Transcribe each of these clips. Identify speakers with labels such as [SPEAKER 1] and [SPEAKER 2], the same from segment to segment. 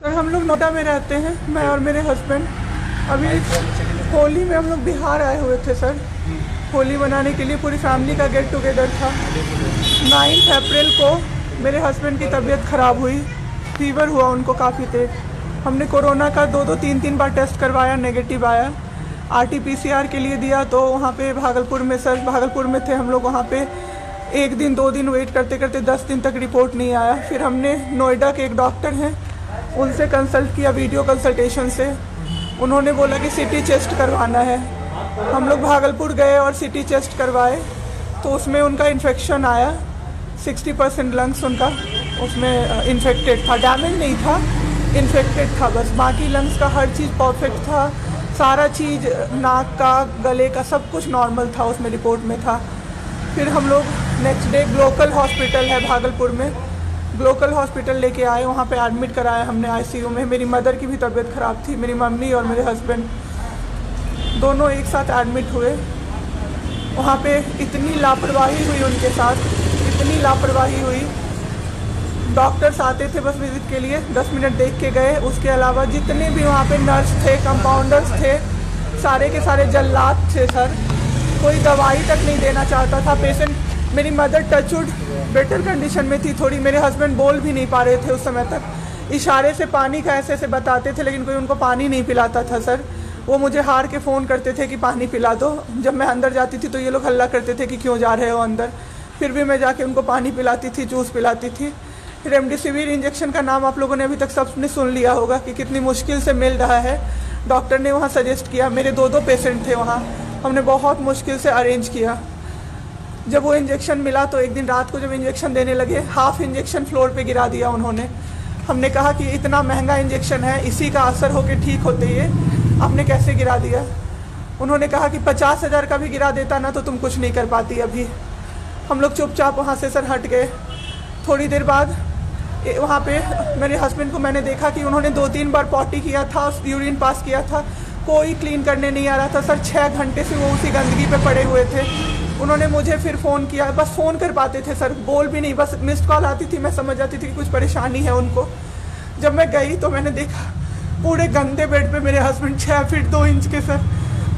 [SPEAKER 1] Sir हम लोग नोएडा में रहते हैं, मैं और मेरे हस्बैंड अभी होली में हम लोग बिहार आए हुए थे सर होली मनाने के लिए पूरी फैमिली का गेट टुगेदर था। नाइन्थ अप्रैल को मेरे हस्बैंड की तबीयत ख़राब हुई फीवर हुआ उनको काफ़ी तेज। हमने कोरोना का दो दो तीन तीन बार टेस्ट करवाया नेगेटिव आया। आरटीपीसीआर के लिए दिया तो वहाँ पे भागलपुर में सर भागलपुर में थे हम लोग, वहाँ पे एक दिन, दो दिन वेट करते करते दस दिन तक रिपोर्ट नहीं आया। फिर हमने नोएडा के एक डॉक्टर हैं उनसे कंसल्ट किया वीडियो कंसल्टेशन से। उन्होंने बोला कि सिटी चेस्ट करवाना है। हम लोग भागलपुर गए और सिटी चेस्ट करवाए तो उसमें उनका इन्फेक्शन आया। 60 परसेंट लंग्स उनका, उसमें इन्फेक्टेड था। डैमेज नहीं था इन्फेक्टेड था बस। बाकी लंग्स का हर चीज़ परफेक्ट था। सारा चीज़ नाक का, गले का सब कुछ नॉर्मल था, उसमें रिपोर्ट में था। फिर हम लोग नेक्स्ट डे ग्लोकल हॉस्पिटल है भागलपुर में। ग्लोकल हॉस्पिटल लेके आए, वहाँ पे एडमिट कराया हमने आईसीयू में। मेरी मदर की भी तबीयत ख़राब थी, मेरी मम्मी और मेरे हस्बैंड दोनों एक साथ एडमिट हुए। वहाँ पे इतनी लापरवाही हुई उनके साथ, इतनी लापरवाही हुई। डॉक्टर्स आते थे बस विज़िट के लिए, दस मिनट देख के गए। उसके अलावा जितने भी वहाँ पे नर्स थे कंपाउंडर्स थे, सारे के सारे जल्लाद थे, सर। कोई दवाई तक नहीं देना चाहता था। पेशेंट मेरी मदर टचवुड बेटर कंडीशन में थी थोड़ी, मेरे हस्बैंड बोल भी नहीं पा रहे थे उस समय तक। इशारे से पानी का ऐसे ऐसे बताते थे, लेकिन कोई उनको पानी नहीं पिलाता था सर वो मुझे हार के फ़ोन करते थे कि पानी पिला दो। जब मैं अंदर जाती थी तो ये लोग हल्ला करते थे कि क्यों जा रहे हो अंदर? फिर भी मैं जाके उनको पानी पिलाती थी जूस पिलाती थी। रेमडेसिविर इंजेक्शन का नाम आप लोगों ने अभी तक सबने सुन लिया होगा कि कितनी मुश्किल से मिल रहा है। डॉक्टर ने वहाँ सजेस्ट किया। मेरे दो दो पेशेंट थे वहाँ। हमने बहुत मुश्किल से अरेंज किया। जब वो इंजेक्शन मिला तो एक दिन रात को जब इंजेक्शन देने लगे हाफ़ इंजेक्शन फ्लोर पे गिरा दिया उन्होंने। हमने कहा कि इतना महँगा इंजेक्शन है, इसी का असर होके ठीक होते ये। आपने कैसे गिरा दिया? उन्होंने कहा कि पचास हज़ार का भी गिरा देता ना तो तुम कुछ नहीं कर पाती अभी। हम लोग चुपचाप वहाँ से सर हट गए। थोड़ी देर बाद वहाँ पे मेरे हस्बैंड को मैंने देखा कि उन्होंने दो तीन बार पॉटी किया था यूरिन पास किया था। कोई क्लीन करने नहीं आ रहा था। सर छः घंटे से वो उसी गंदगी पे पड़े हुए थे। उन्होंने मुझे फिर फ़ोन किया। बस फ़ोन कर पाते थे सर, बोल भी नहीं, बस मिस्ड कॉल आती थी, मैं समझ जाती थी कि कुछ परेशानी है उनको। जब मैं गई तो मैंने देखा, पूरे गंदे बेड पे मेरे हस्बैंड छः फीट दो इंच के, सर।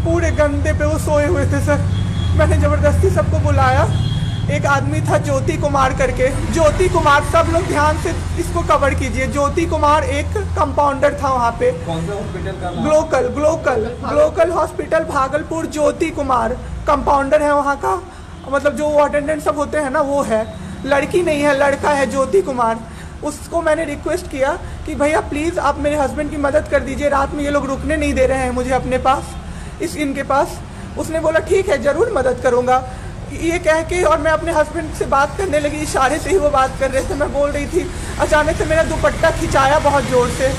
[SPEAKER 1] पूरे गंदे पे वो सोए हुए थे, सर। मैंने ज़बरदस्ती सबको बुलाया। एक आदमी था ज्योति कुमार करके। ज्योति कुमार सब लोग ध्यान से इसको कवर कीजिए। ज्योति कुमार एक कंपाउंडर था वहाँ पे।
[SPEAKER 2] कौन सा हॉस्पिटल का
[SPEAKER 1] glocal glocal glocal hospital Bhagalpur. Jyoti Kumar compounder है वहाँ का। मतलब जो अटेंडेंट सब होते हैं ना वो है। लड़की नहीं है लड़का है ज्योति कुमार। उसको मैंने रिक्वेस्ट किया कि भैया प्लीज़ आप मेरे हस्बैंड की मदद कर दीजिए। रात में ये लोग रुकने नहीं दे रहे हैं मुझे अपने पास इस इनके पास। उसने बोला ठीक है ज़रूर मदद करूँगा। ये कह के और मैं अपने हस्बैंड से बात करने लगी, इशारे से ही वो बात कर रहे थे। मैं बोल रही थी, अचानक से मेरा दुपट्टा खिंचाया बहुत ज़ोर से।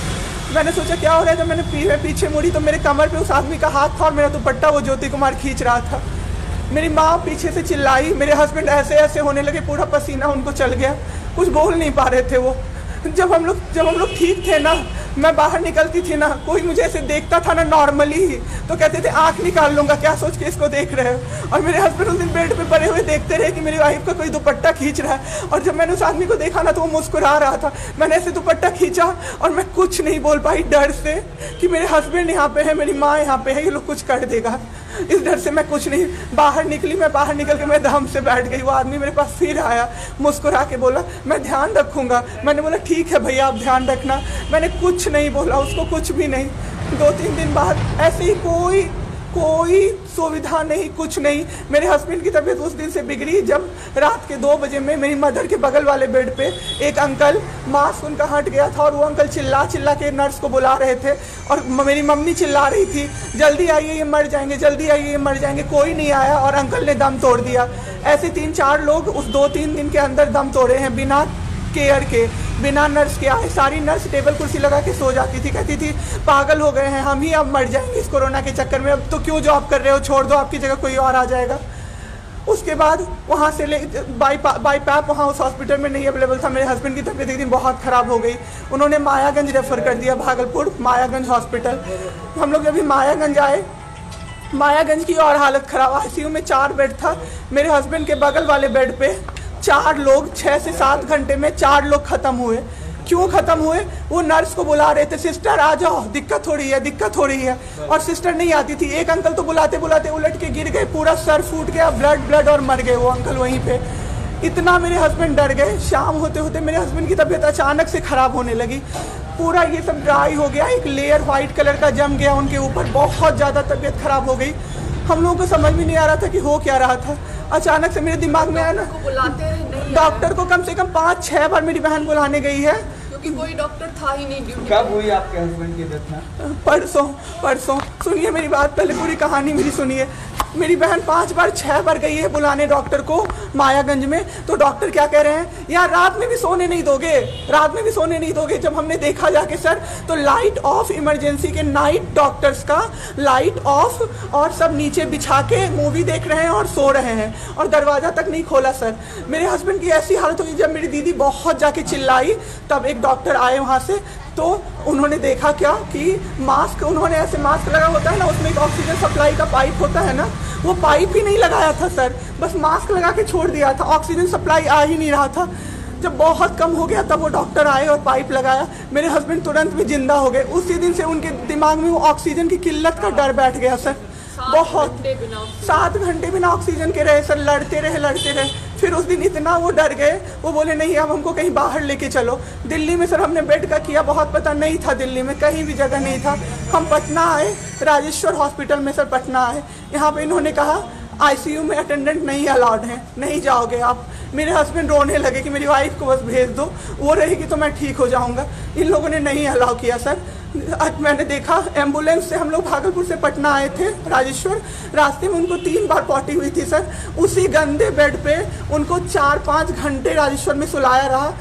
[SPEAKER 1] मैंने सोचा, क्या हो रहा है? जब मैंने पी पीछे मुड़ी तो मेरे कमर पे उस आदमी का हाथ था और मेरा दुपट्टा वो ज्योति कुमार खींच रहा था। मेरी माँ पीछे से चिल्लाई, मेरे हस्बैंड ऐसे ऐसे होने लगे, पूरा पसीना उनको चल गया। कुछ बोल नहीं पा रहे थे वो। जब हम लोग, जब हम लोग ठीक थे ना मैं बाहर निकलती थी ना, कोई मुझे ऐसे देखता था ना नॉर्मली ही। तो कहते थे, आँख निकाल लूँगा, क्या सोच के इसको देख रहे हो? और मेरे हस्बैंड उस दिन बेड पे पड़े हुए देखते रहे कि मेरी वाइफ का कोई दुपट्टा खींच रहा है। और जब मैंने उस आदमी को देखा ना तो वो मुस्कुरा रहा था। मैंने ऐसे दुपट्टा खींचा और मैं कुछ नहीं बोल पाई डर से कि मेरे हस्बैंड यहाँ पे है, मेरी माँ यहाँ पे है, ये लोग कुछ कर देगा। इस डर से मैं कुछ नहीं, बाहर निकली, मैं बाहर निकल के मैं दम से बैठ गई। वो आदमी मेरे पास फिर आया, मुस्कुरा के बोला, मैं ध्यान रखूँगा। मैंने बोला, ठीक है भैया, आप ध्यान रखना। मैंने कुछ नहीं बोला, उसको कुछ भी नहीं। दो तीन दिन बाद ऐसे ही कोई कोई सुविधा नहीं, कुछ नहीं। मेरे हस्बैंड की तबीयत उस दिन से बिगड़ी जब रात के दो बजे में मेरी मदर के बगल वाले बेड पे एक अंकल मास्क उनका हट गया था और वो अंकल चिल्ला चिल्ला के नर्स को बुला रहे थे और मेरी मम्मी चिल्ला रही थी, जल्दी आइए, ये मर जाएँगे, जल्दी आइए, ये मर जाएँगे। कोई नहीं आया और अंकल ने दम तोड़ दिया। ऐसे तीन चार लोग उस दो तीन दिन के अंदर दम तोड़े हैं बिना केयर के। बिना नर्स के आए, सारी नर्स टेबल कुर्सी लगा के सो जाती थी, कहती थी, पागल हो गए हैं, हम ही अब मर जाएँगे इस कोरोना के चक्कर में, अब तो क्यों जॉब कर रहे हो, छोड़ दो, आपकी जगह कोई और आ जाएगा? उसके बाद वहाँ से ले बाई बाई पैप वहाँ उस हॉस्पिटल में नहीं अवेलेबल था, मेरे हस्बैंड की तबीयत एक दिन बहुत ख़राब हो गई। उन्होंने मायागंज रेफ़र कर दिया, भागलपुर, मायागंज हॉस्पिटल। हम लोग अभी मायागंज आए, मायागंज की और हालत ख़राब आई में चार बेड था, मेरे हस्बैंड के बगल वाले बेड पे चार लोग छः से सात घंटे में चार लोग ख़त्म हुए। क्यों खत्म हुए? वो नर्स को बुला रहे थे, सिस्टर, आ जाओ, दिक्कत हो रही है, दिक्कत हो रही है। और सिस्टर नहीं आती थी। एक अंकल तो बुलाते बुलाते उलट के गिर गए, पूरा सर फूट गया, ब्लड ब्लड और मर गए वो अंकल वहीं पे। इतना मेरे हस्बैंड डर गए। शाम होते होते मेरे हस्बैंड की तबीयत अचानक से खराब होने लगी। पूरा ये सब ड्राई हो गया, एक लेयर व्हाइट कलर का जम गया उनके ऊपर। बहुत ज़्यादा तबीयत खराब हो गई। हम लोगों को समझ में नहीं आ रहा था कि हो क्या रहा था। अचानक से मेरे दिमाग में आया ना
[SPEAKER 2] बुलाते
[SPEAKER 1] डॉक्टर को कम से कम पाँच छह बार मेरी बहन बुलाने गई है।
[SPEAKER 2] क्योंकि कोई डॉक्टर था ही नहीं ड्यूटी
[SPEAKER 3] कब हुई आपके हस्बैंड की डेथ? ना
[SPEAKER 1] परसों परसों। सुनिए मेरी बात पहले पूरी कहानी मेरी सुनिए। मेरी बहन पाँच बार, छह बार गई है बुलाने डॉक्टर को मायागंज में। तो डॉक्टर क्या कह रहे हैं? यार, रात में भी सोने नहीं दोगे। रात में भी सोने नहीं दोगे जब हमने देखा जाके, सर। तो लाइट ऑफ़ इमरजेंसी के नाइट डॉक्टर्स का लाइट ऑफ़ और सब नीचे बिछा के मूवी देख रहे हैं और सो रहे हैं। और दरवाज़ा तक नहीं खोला, सर। मेरे हस्बैंड की ऐसी हालत हुई जब मेरी दीदी बहुत जाके चिल्लाई, तब एक डॉक्टर आए वहाँ से। तो उन्होंने देखा क्या कि मास्क उन्होंने ऐसे मास्क लगा होता है ना उसमें एक ऑक्सीजन सप्लाई का पाइप होता है ना वो पाइप ही नहीं लगाया था सर बस मास्क लगा के छोड़ दिया था ऑक्सीजन सप्लाई आ ही नहीं रहा था। जब बहुत कम हो गया तब वो डॉक्टर आए और पाइप लगाया। मेरे हस्बैंड तुरंत भी ज़िंदा हो गए। उसी दिन से उनके दिमाग में वो ऑक्सीजन की किल्लत का डर बैठ गया सर बहुत। सात घंटे बिना ऑक्सीजन के रहे सर लड़ते रहे लड़ते रहे। फिर उस दिन इतना वो डर गए, वो बोले, नहीं, अब हमको कहीं बाहर लेके चलो। दिल्ली में सर हमने बेड का किया, बहुत पता नहीं था दिल्ली में, कहीं भी जगह नहीं था। हम पटना आए, राजेश्वर हॉस्पिटल में सर पटना आए। यहाँ पे इन्होंने कहा, आईसीयू में अटेंडेंट नहीं अलाउड है, नहीं जाओगे आप। मेरे हस्बैंड रोने लगे कि मेरी वाइफ को बस भेज दो, वो रहेगी तो मैं ठीक हो जाऊँगा। इन लोगों ने नहीं अलाउ किया, सर। आज मैंने देखा एंबुलेंस से हम लोग भागलपुर से पटना आए थे, राजेश्वर। रास्ते में उनको तीन बार पॉटी हुई थी, सर। उसी गंदे बेड पे उनको चार पाँच घंटे राजेश्वर में सुलाया रहा।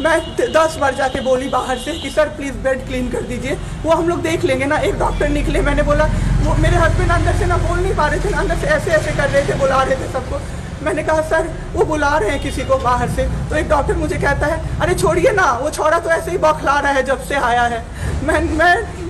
[SPEAKER 1] मैं दस बार जाके बोली बाहर से कि, सर प्लीज़ बेड क्लीन कर दीजिए। वो हम लोग देख लेंगे ना, एक डॉक्टर निकले, मैंने बोला, वो मेरे हस्बैंड अंदर से ना बोल नहीं पा रहे थे अंदर से ऐसे ऐसे कर रहे थे, बुला रहे थे सबको। मैंने कहा, सर, वो बुला रहे हैं किसी को बाहर से। तो एक डॉक्टर मुझे कहता है, अरे, छोड़िए ना, वो छोड़ा तो ऐसे ही बौखला रहा है जब से आया है। मैं मैं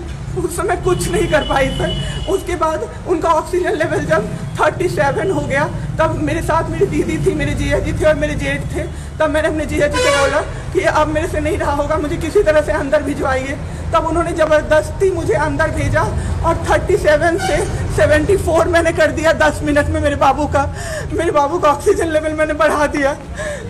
[SPEAKER 1] उस समय कुछ नहीं कर पाई सर उसके बाद उनका ऑक्सीजन लेवल जब 37 हो गया। तब मेरे साथ मेरी दीदी थी, मेरे जीजा जी थे और मेरे जेठ थे। तब मैंने अपने जीजा जी से बोला कि अब मेरे से नहीं रहा होगा, मुझे किसी तरह से अंदर भिजवाइए। तब उन्होंने ज़बरदस्ती मुझे अंदर भेजा और 37 से 74 मैंने कर दिया 10 मिनट में मेरे बाबू का। मेरे बाबू का ऑक्सीजन लेवल मैंने बढ़ा दिया।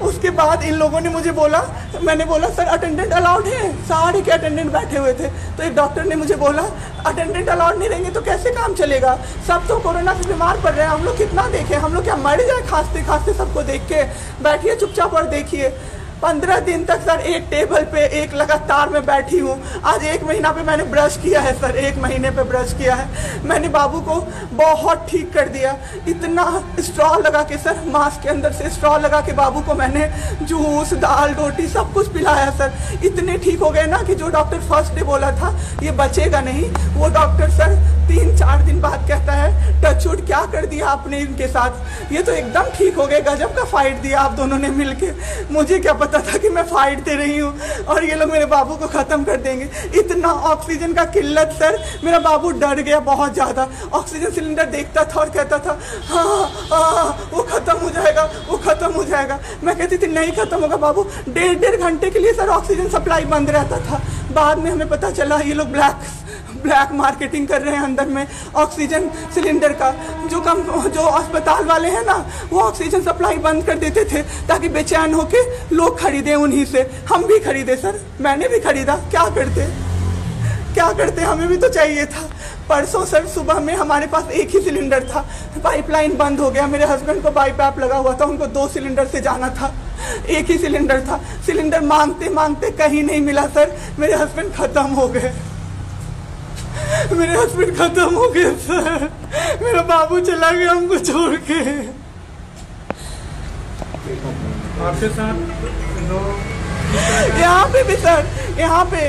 [SPEAKER 1] उसके बाद इन लोगों ने मुझे बोला, मैंने बोला, सर अटेंडेंट अलाउड है। सारे के अटेंडेंट बैठे हुए थे। तो एक डॉक्टर ने मुझे बोला अटेंडेंट अलाउड नहीं रहेंगे तो कैसे काम चलेगा? सब तो कोरोना से बीमार पड़ रहे हैं, हम लोग कितना देखें? हम लोग क्या मर जाए खांसते खांसते सबको देख के? बैठिए, चुपचाप और देखिए। पंद्रह दिन तक सर एक टेबल पे एक लगातार में बैठी हूँ। आज एक महीना पे मैंने ब्रश किया है सर, एक महीने पे ब्रश किया है। मैंने बाबू को बहुत ठीक कर दिया। इतना स्ट्रॉ लगा के सर मास्क के अंदर से स्ट्रॉ लगा के बाबू को मैंने जूस, दाल, रोटी सब कुछ पिलाया सर। इतने ठीक हो गए ना कि जो डॉक्टर फ़र्स्ट डे बोला था, ये बचेगा नहीं। वो डॉक्टर सर तीन चार दिन बाद कहता है, टच टचवुड क्या कर दिया आपने इनके साथ? ये तो एकदम ठीक हो गए, गजब का फाइट दिया आप दोनों ने मिलके। मुझे क्या पता था कि मैं फाइट दे रही हूँ और ये लोग मेरे बाबू को ख़त्म कर देंगे। इतना ऑक्सीजन का किल्लत सर मेरा बाबू डर गया बहुत ज़्यादा। ऑक्सीजन सिलेंडर देखता था और कहता था हाँ हाँ वो ख़त्म हो जाएगा, वो ख़त्म हो जाएगा। मैं कहती थी, नहीं ख़त्म होगा बाबू डेढ़ डेढ़ घंटे के लिए सर ऑक्सीजन सप्लाई बंद रहता था। बाद में हमें पता चला, ये लोग ब्लैक ब्लैक मार्केटिंग कर रहे हैं अंदर में ऑक्सीजन सिलेंडर का। जो कम, जो अस्पताल वाले हैं ना, वो ऑक्सीजन सप्लाई बंद कर देते थे, ताकि बेचैन होके लोग खरीदें उन्हीं से। हम भी खरीदे, सर। मैंने भी खरीदा। क्या करते? क्या करते? हमें भी तो चाहिए था। परसों, सर, सुबह में हमारे पास एक ही सिलेंडर था। पाइपलाइन बंद हो गया। मेरे हस्बैंड को बाईपैप लगा हुआ था। उनको दो सिलेंडर से जाना था। एक ही सिलेंडर था। सिलेंडर मांगते मांगते कहीं नहीं मिला, सर। मेरे हस्बैंड खत्म हो गए। मेरे हस्बैंड खत्म हो गए सर मेरा बाबू चला गया हमको छोड़ के।
[SPEAKER 3] आपके साथ
[SPEAKER 1] यहाँ पे भी सर यहाँ पे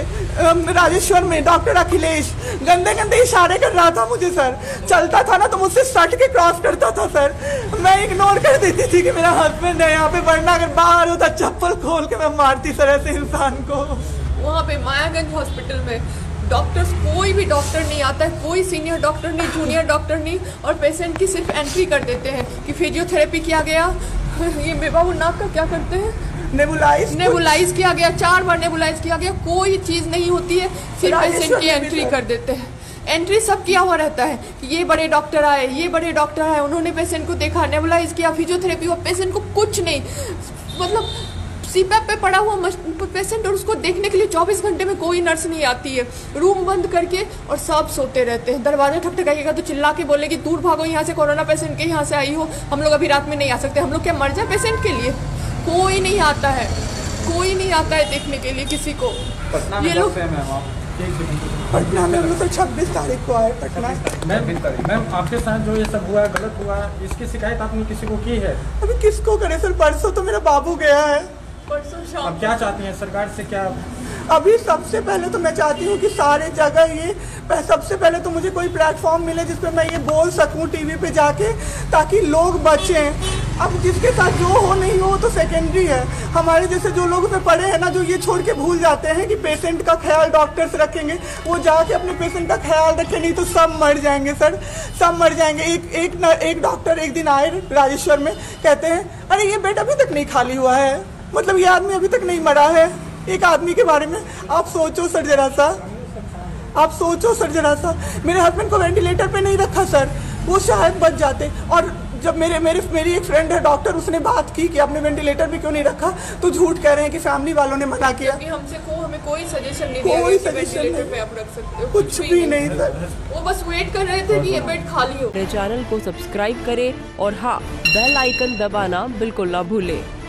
[SPEAKER 1] राजेश्वर में डॉक्टर अखिलेश। गंदे गंदे इशारे कर रहा था मुझे सर चलता था ना तो मुझसे सट के क्रॉस करता था सर मैं इग्नोर कर देती थी कि मेरा हस्बैंड है यहाँ पे वरना अगर बाहर होता चप्पल खोल के मैं मारती सर ऐसे इंसान को।
[SPEAKER 2] वहाँ पे मायागंज हॉस्पिटल में। डॉक्टर्स कोई भी डॉक्टर नहीं आता है कोई सीनियर डॉक्टर नहीं जूनियर डॉक्टर नहीं और पेशेंट की सिर्फ़ एंट्री कर देते हैं कि फिजियोथेरेपी किया गया। ये बेबा नाक का क्या करते हैं?
[SPEAKER 1] नेबुलाइज
[SPEAKER 2] नेबुलाइज किया गया चार बार नेबुलाइज किया गया कोई चीज़ नहीं होती है फिर
[SPEAKER 1] राजेश्वर
[SPEAKER 2] पेशेंट की एंट्री कर देते हैं। एंट्री सब किया हुआ रहता है कि ये बड़े डॉक्टर आए ये बड़े डॉक्टर आए उन्होंने पेशेंट को देखा नेबुलाइज किया फिजियोथेरेपी हुआ पेशेंट को कुछ नहीं। मतलब सीपैप पे पड़ा हुआ पेशेंट और उसको देखने के लिए 24 घंटे में कोई नर्स नहीं आती है। रूम बंद करके और सब सोते रहते हैं। दरवाज़ा ठकठकाइएगा तो चिल्ला के बोले बोलेगी दूर भागो यहाँ से कोरोना पेशेंट के यहाँ से आई हो। हम लोग अभी रात में नहीं आ सकते। हम लोग क्या मर जाए पेशेंट के लिए? कोई नहीं आता है। कोई नहीं आता है देखने के लिए किसी को।
[SPEAKER 3] पटना में
[SPEAKER 2] ये लोग
[SPEAKER 3] से मैम आप एक सेकंड
[SPEAKER 1] पटना में हम लोग तो छब्बीस तारीख को आए। पटना?
[SPEAKER 3] मैम मैम आपके साथ जो ये सब हुआ है गलत हुआ है इसकी शिकायत आपने किसी को की है?
[SPEAKER 1] अभी किसको करे सर? परसों तो मेरा बाबू गया है।
[SPEAKER 2] परसों शाम
[SPEAKER 3] आप क्या चाहती हैं? सरकार से क्या
[SPEAKER 1] अभी सबसे पहले तो मैं चाहती हूँ कि सारे जगह ये सबसे पहले तो मुझे कोई प्लेटफॉर्म मिले जिस पे मैं ये बोल सकूँ टीवी पे जाके ताकि लोग बचें। अब जिसके साथ जो हो नहीं हो तो सेकेंडरी है। हमारे जैसे जो लोग उसमें पड़े हैं ना जो ये छोड़ के भूल जाते हैं कि पेशेंट का ख्याल डॉक्टर्स रखेंगे वो जाके अपने पेशेंट का ख्याल रखें नहीं तो सब मर जाएँगे सर। सब मर जाएँगे। एक एक न, एक डॉक्टर एक दिन आए राजेश्वर में कहते हैं अरे ये बेड अभी तक नहीं खाली हुआ है। मतलब ये आदमी अभी तक नहीं मरा है। एक आदमी के बारे में आप सोचो सर जरा सा। आप सोचो सर जरा सा। मेरे हस्बैंड को वेंटिलेटर पे नहीं रखा सर। वो शायद बच जाते। और जब मेरे मेरे मेरी एक फ्रेंड है डॉक्टर उसने बात की कि आपने वेंटिलेटर पे क्यों नहीं रखा? तो झूठ कह रहे हैं कि फैमिली वालों ने मना किया।
[SPEAKER 2] हमसे को हमें कोई सजेशन नहीं
[SPEAKER 1] कोई
[SPEAKER 2] दिया कि
[SPEAKER 1] suggestion नहीं।
[SPEAKER 2] पे आप रख सकते हो।
[SPEAKER 1] कुछ भी नहीं सर।
[SPEAKER 2] वो बस वेट कर रहे थे कि ये बेड खाली हो।
[SPEAKER 4] चैनल को सब्सक्राइब करें और हाँ बेल आइकन दबाना बिल्कुल ना भूलें।